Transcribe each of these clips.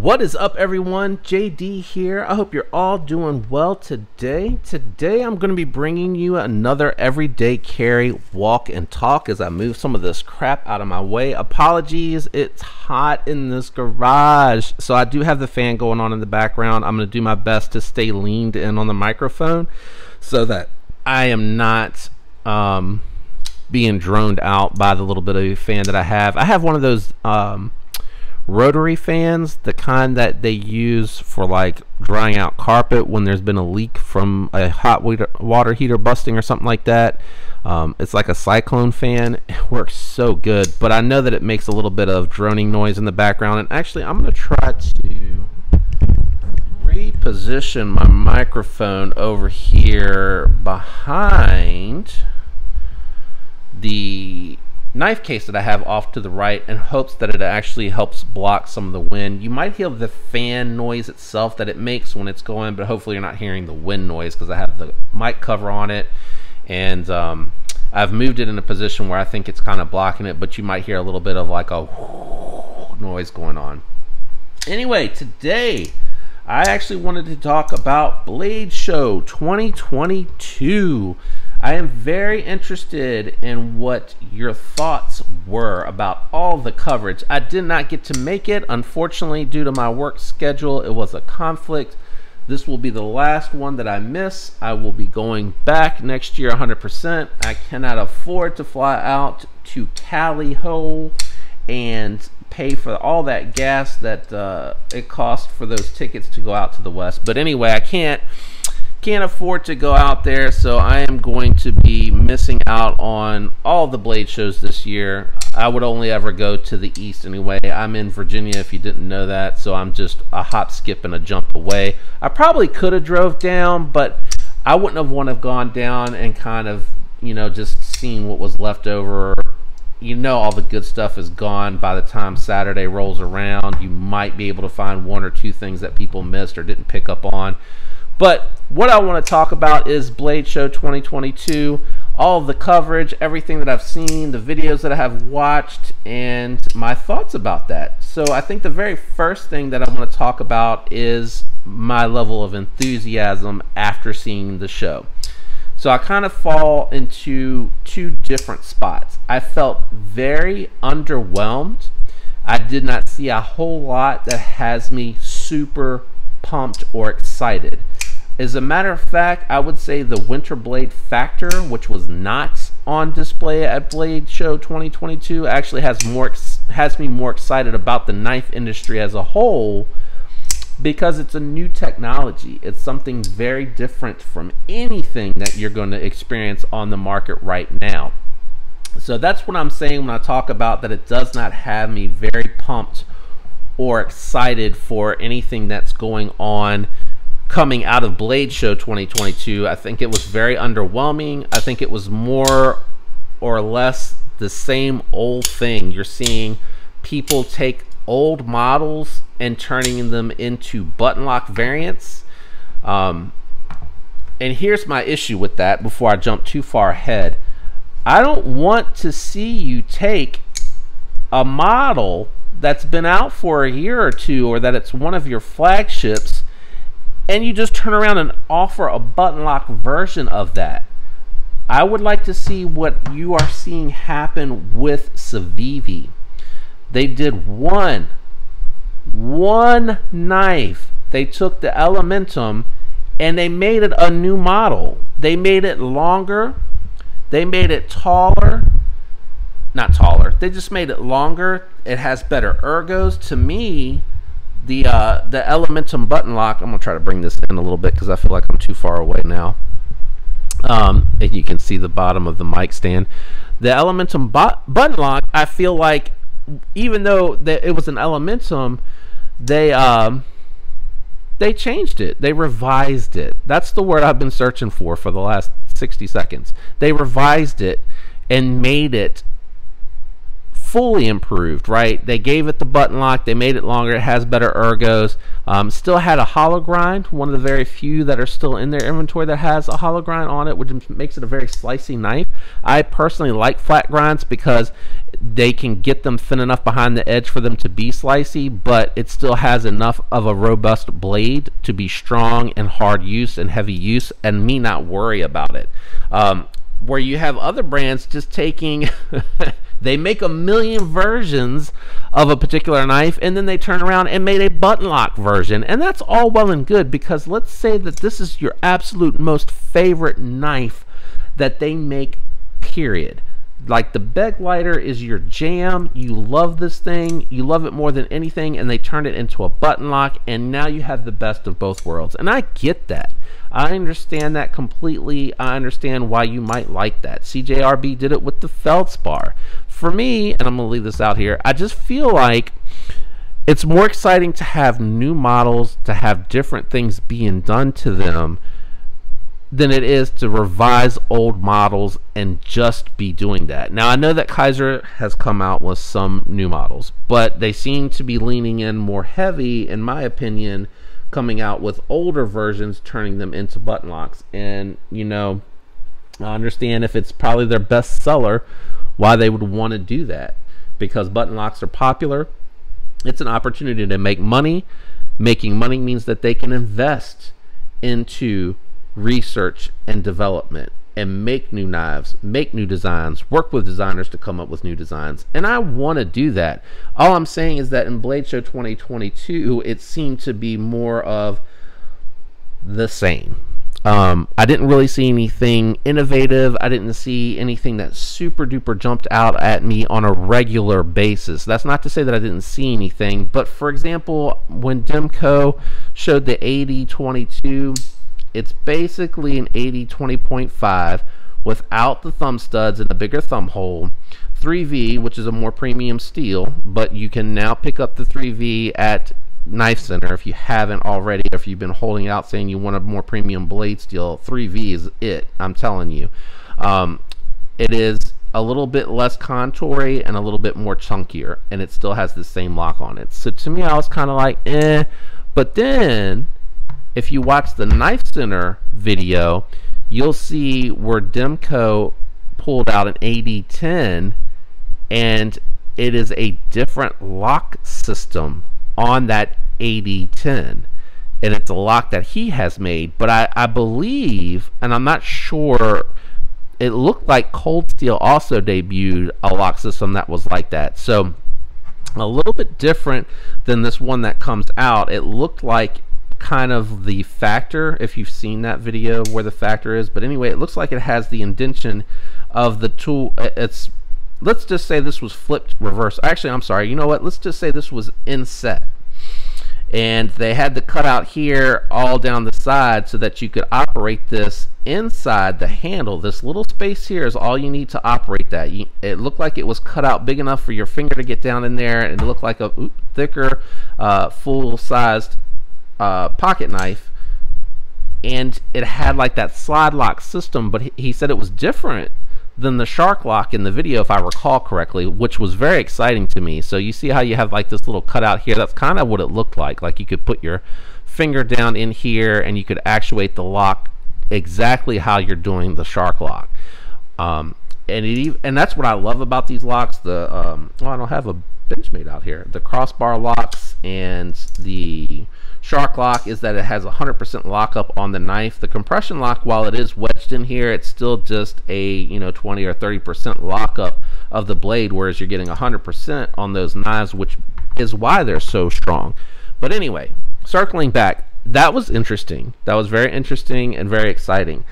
What is up, everyone? JD here. I hope you're all doing well today. Today, I'm going to be bringing you another everyday carry walk and talk as I move some of this crap out of my way. Apologies, it's hot in this garage, so I do have the fan going on in the background. I'm going to do my best to stay leaned in on the microphone so that I am not um, being droned out by the little bit of fan that I have. I have one of those. Um, rotary fans, the kind that they use for like drying out carpet when there's been a leak from a hot water heater busting or something like that. Um, it's like a cyclone fan. It works so good, but I know that it makes a little bit of droning noise in the background. And actually, I'm going to try to reposition my microphone over here behind the knife case that I have off to the right in hopes that it actually helps block some of the wind. You might hear the fan noise itself that it makes when it's going, but hopefully you're not hearing the wind noise because I have the mic cover on it and um, I've moved it in a position where I think it's kind of blocking it, but you might hear a little bit of like a noise going on. Anyway, today I actually wanted to talk about Blade Show 2022. I am very interested in what your thoughts were about all the coverage. I did not get to make it, unfortunately, due to my work schedule. It was a conflict. This will be the last one that I miss. I will be going back next year 100%. I cannot afford to fly out to Cali Ho and pay for all that gas that uh, it cost for those tickets to go out to the West. But anyway, I can't can't afford to go out there, so I am going to be missing out on all the Blade shows this year. I would only ever go to the East anyway. I'm in Virginia, if you didn't know that, so I'm just a hop, skip, and a jump away. I probably could have drove down, but I wouldn't have want to have gone down and kind of, you know, just seen what was left over. You know, all the good stuff is gone by the time Saturday rolls around. You might be able to find one or two things that people missed or didn't pick up on. But what I want to talk about is Blade Show 2022, all the coverage, everything that I've seen, the videos that I have watched, and my thoughts about that. So I think the very first thing that I want to talk about is my level of enthusiasm after seeing the show. So I kind of fall into two different spots. I felt very underwhelmed. I did not see a whole lot that has me super pumped or excited. As a matter of fact, I would say the Winter Blade Factor, which was not on display at Blade Show 2022, actually has more has me more excited about the knife industry as a whole because it's a new technology. It's something very different from anything that you're going to experience on the market right now. So that's what I'm saying when I talk about that it does not have me very pumped or excited for anything that's going on coming out of Blade Show 2022. I think it was very underwhelming. I think it was more or less the same old thing. You're seeing people take old models and turning them into button lock variants. Um, and here's my issue with that before I jump too far ahead. I don't want to see you take a model that's been out for a year or two or that it's one of your flagships and you just turn around and offer a button lock version of that. I would like to see what you are seeing happen with Civivi. They did one, one knife. They took the Elementum and they made it a new model. They made it longer. They made it taller. Not taller. They just made it longer. It has better ergos. To me, the uh, the Elementum button lock. I'm gonna try to bring this in a little bit because I feel like I'm too far away now. Um, and you can see the bottom of the mic stand. The Elementum button lock. I feel like even though it was an Elementum, they um, they changed it. They revised it. That's the word I've been searching for for the last 60 seconds. They revised it and made it fully improved, right? They gave it the button lock, they made it longer, it has better ergos. Um, still had a hollow grind, one of the very few that are still in their inventory that has a hollow grind on it, which makes it a very slicey knife. I personally like flat grinds because they can get them thin enough behind the edge for them to be slicey, but it still has enough of a robust blade to be strong and hard use and heavy use, and me not worry about it. Um, where you have other brands just taking they make a million versions of a particular knife and then they turn around and made a button lock version and that's all well and good because let's say that this is your absolute most favorite knife that they make period like the Begleiter is your jam. You love this thing. You love it more than anything, and they turned it into a button lock, and now you have the best of both worlds. And I get that. I understand that completely. I understand why you might like that. CJRB did it with the Feldspar. For me, and I'm going to leave this out here, I just feel like it's more exciting to have new models, to have different things being done to them than it is to revise old models and just be doing that. Now, I know that Kizer has come out with some new models, but they seem to be leaning in more heavy, in my opinion, coming out with older versions, turning them into button locks. And, you know, I understand if it's probably their best seller, why they would want to do that. Because button locks are popular. It's an opportunity to make money. Making money means that they can invest into research and development and make new knives, make new designs, work with designers to come up with new designs. And I want to do that. All I'm saying is that in Blade Show 2022, it seemed to be more of the same. Um, I didn't really see anything innovative. I didn't see anything that super duper jumped out at me on a regular basis. That's not to say that I didn't see anything, but for example, when Demko showed the 8022 it's basically an AD20.5 without the thumb studs and a bigger thumb hole. 3V, which is a more premium steel, but you can now pick up the 3V at Knife Center if you haven't already. If you've been holding out saying you want a more premium blade steel, 3V is it. I'm telling you. Um, it is a little bit less contoury and a little bit more chunkier, and it still has the same lock on it. So to me, I was kind of like, eh. But then if you watch the Knife Center video, you'll see where Demko pulled out an AD10 and it is a different lock system on that AD10 and it's a lock that he has made but I, I believe and I'm not sure it looked like Cold Steel also debuted a lock system that was like that. So a little bit different than this one that comes out. It looked like kind of the factor if you've seen that video where the factor is. But anyway it looks like it has the indention of the tool. It's let's just say this was flipped reverse. Actually I'm sorry. You know what? Let's just say this was inset. And they had the cutout here all down the side so that you could operate this inside the handle. This little space here is all you need to operate that. You, it looked like it was cut out big enough for your finger to get down in there and it looked like a thicker uh, full-sized uh, pocket knife and it had like that slide lock system but he, he said it was different than the shark lock in the video if I recall correctly which was very exciting to me. So you see how you have like this little cutout here? That's kind of what it looked like. Like you could put your finger down in here and you could actuate the lock exactly how you're doing the shark lock. Um, and it and that's what I love about these locks the um, well I don't have a bench Benchmade out here. The crossbar locks and the Shark lock is that it has 100% lockup on the knife. The compression lock, while it is wedged in here, it's still just a you know 20 or 30% lockup of the blade, whereas you're getting 100% on those knives, which is why they're so strong. But anyway, circling back, that was interesting. That was very interesting and very exciting.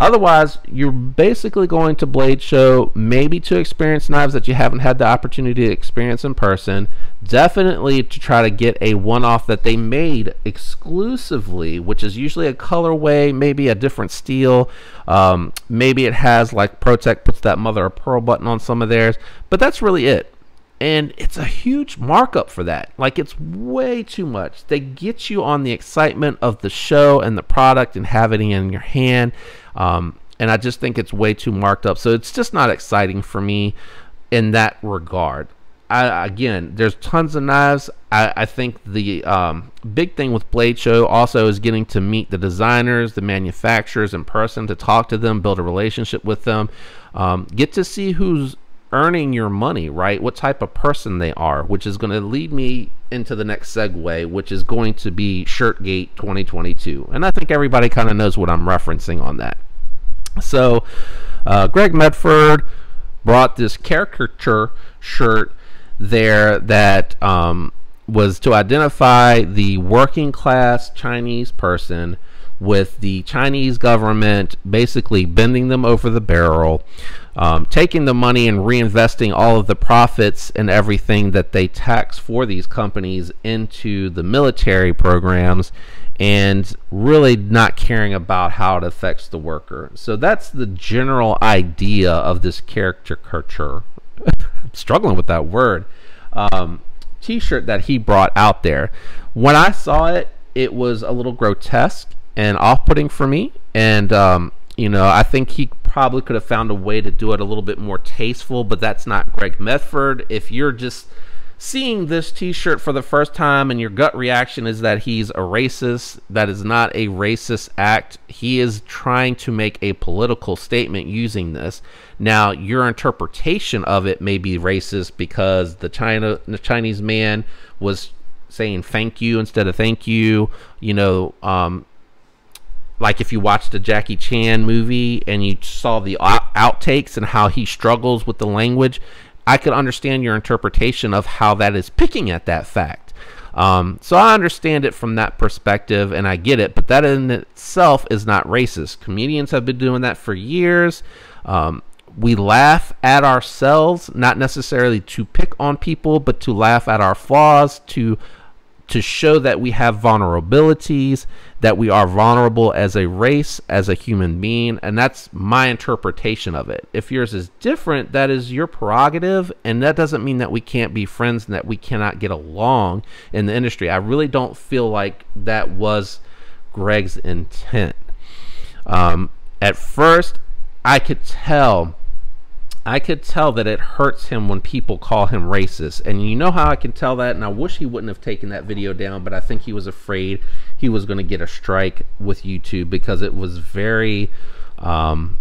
Otherwise, you're basically going to Blade Show maybe to experience knives that you haven't had the opportunity to experience in person. Definitely to try to get a one off that they made exclusively, which is usually a colorway, maybe a different steel. Um, maybe it has like ProTech puts that mother of pearl button on some of theirs, but that's really it and it's a huge markup for that. Like it's way too much. They get you on the excitement of the show and the product and having it in your hand. Um, and i just think it's way too marked up. So it's just not exciting for me in that regard. I, again, there's tons of knives. I, I think the um, big thing with Blade Show also is getting to meet the designers, the manufacturers in person, to talk to them, build a relationship with them, um, get to see who's earning your money, right? What type of person they are, which is going to lead me into the next segue, which is going to be Shirtgate 2022. And I think everybody kind of knows what I'm referencing on that. So, uh, Greg Medford brought this caricature shirt there that um, was to identify the working class Chinese person with the Chinese government basically bending them over the barrel, um, taking the money and reinvesting all of the profits and everything that they tax for these companies into the military programs and really not caring about how it affects the worker. So that's the general idea of this caricature. I'm struggling with that word. Um, t-shirt that he brought out there. When I saw it, it was a little grotesque and off-putting for me. And um, you know, I think he probably could have found a way to do it a little bit more tasteful. But that's not Greg Medford. If you're just seeing this t-shirt for the first time and your gut reaction is that he's a racist that is not a racist act he is trying to make a political statement using this now your interpretation of it may be racist because the china the chinese man was saying thank you instead of thank you you know um, like if you watched the Jackie Chan movie and you saw the outtakes and how he struggles with the language, I could understand your interpretation of how that is picking at that fact. Um, so I understand it from that perspective and I get it, but that in itself is not racist. Comedians have been doing that for years. Um, we laugh at ourselves, not necessarily to pick on people, but to laugh at our flaws, to to show that we have vulnerabilities, that we are vulnerable as a race, as a human being, and that's my interpretation of it. If yours is different, that is your prerogative, and that doesn't mean that we can't be friends and that we cannot get along in the industry. I really don't feel like that was Greg's intent. Um, at first, I could tell I could tell that it hurts him when people call him racist. And you know how I can tell that? And I wish he wouldn't have taken that video down, but I think he was afraid he was going to get a strike with YouTube because it was very. Um,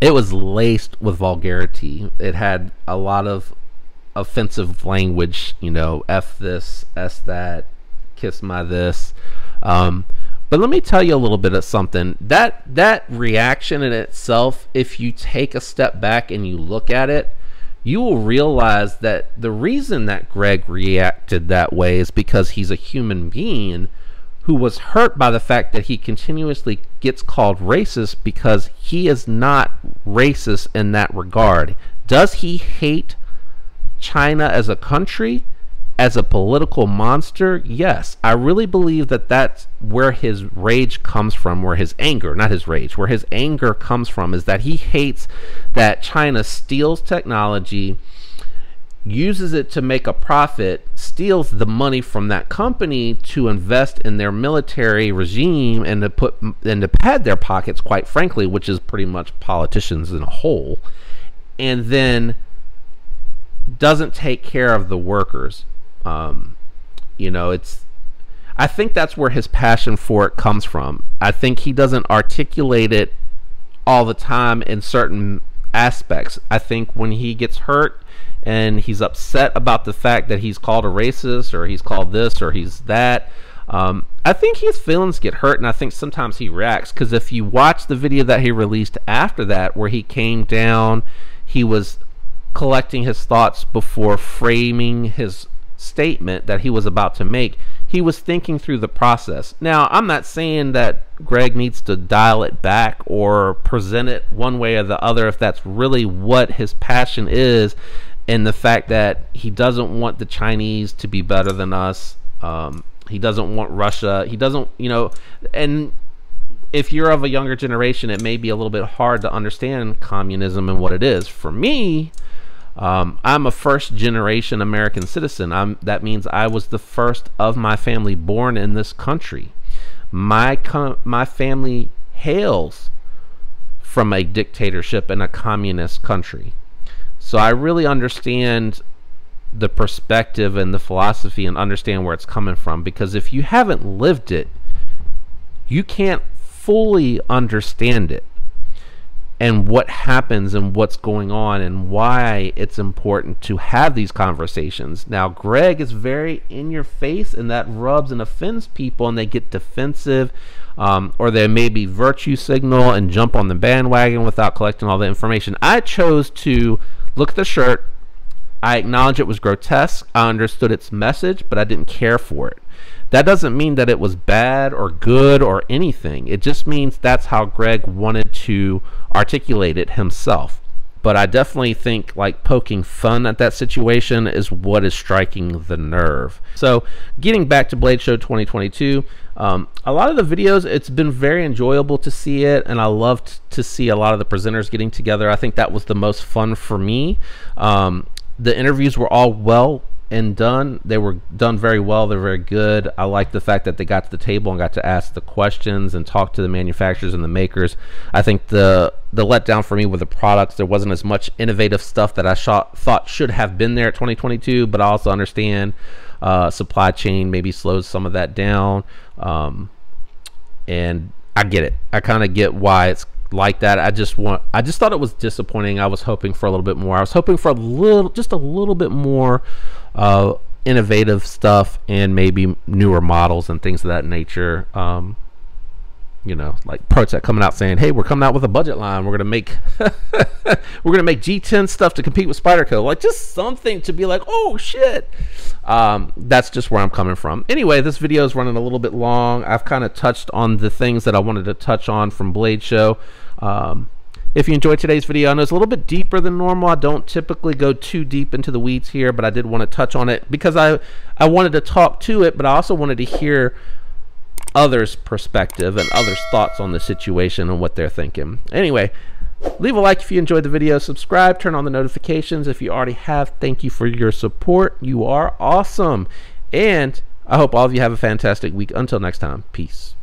it was laced with vulgarity. It had a lot of offensive language, you know, F this, S that, kiss my this. Um, but let me tell you a little bit of something. That that reaction in itself, if you take a step back and you look at it, you will realize that the reason that Greg reacted that way is because he's a human being who was hurt by the fact that he continuously gets called racist because he is not racist in that regard. Does he hate China as a country? As a political monster, yes, I really believe that that's where his rage comes from, where his anger, not his rage, where his anger comes from is that he hates that China steals technology, uses it to make a profit, steals the money from that company to invest in their military regime and to put and to pad their pockets, quite frankly, which is pretty much politicians in a whole, and then doesn't take care of the workers um, you know, it's. I think that's where his passion for it comes from. I think he doesn't articulate it all the time in certain aspects. I think when he gets hurt and he's upset about the fact that he's called a racist or he's called this or he's that, um, I think his feelings get hurt, and I think sometimes he reacts because if you watch the video that he released after that, where he came down, he was collecting his thoughts before framing his statement that he was about to make, he was thinking through the process. Now, I'm not saying that Greg needs to dial it back or present it one way or the other if that's really what his passion is, and the fact that he doesn't want the Chinese to be better than us. Um, he doesn't want Russia. He doesn't, you know, and if you're of a younger generation, it may be a little bit hard to understand communism and what it is. For me, um, I'm a first generation American citizen. I'm, that means I was the first of my family born in this country. My, com- my family hails from a dictatorship in a communist country. So I really understand the perspective and the philosophy and understand where it's coming from because if you haven't lived it you can't fully understand it and what happens and what's going on and why it's important to have these conversations. Now, Greg is very in your face, and that rubs and offends people, and they get defensive, um, or they maybe virtue signal and jump on the bandwagon without collecting all the information. I chose to look at the shirt. I acknowledge it was grotesque. I understood its message, but I didn't care for it. That doesn't mean that it was bad or good or anything. It just means that's how Greg wanted to articulate it himself. But I definitely think like poking fun at that situation is what is striking the nerve. So, getting back to Blade Show 2022, um, a lot of the videos, it's been very enjoyable to see it, and I loved to see a lot of the presenters getting together. I think that was the most fun for me. Um, the interviews were all well and done. They were done very well. They're very good. I like the fact that they got to the table and got to ask the questions and talk to the manufacturers and the makers. I think the the letdown for me with the products there wasn't as much innovative stuff that I shot, thought should have been there at 2022. But I also understand uh, supply chain maybe slows some of that down, um, and I get it. I kind of get why it's like that. I just want I just thought it was disappointing. I was hoping for a little bit more. I was hoping for a little just a little bit more uh, innovative stuff and maybe newer models and things of that nature. Um, you know, like ProTech coming out saying, "Hey, we're coming out with a budget line. We're gonna make we're gonna make G10 stuff to compete with Spyderco." Like just something to be like, "Oh shit." Um, that's just where I'm coming from. Anyway, this video is running a little bit long. I've kind of touched on the things that I wanted to touch on from Blade Show. Um, if you enjoyed today's video, I know it's a little bit deeper than normal. I don't typically go too deep into the weeds here, but I did want to touch on it because I, I wanted to talk to it, but I also wanted to hear others' perspective and others' thoughts on the situation and what they're thinking. Anyway, leave a like if you enjoyed the video, subscribe, turn on the notifications if you already have. Thank you for your support. You are awesome. And I hope all of you have a fantastic week. Until next time, peace.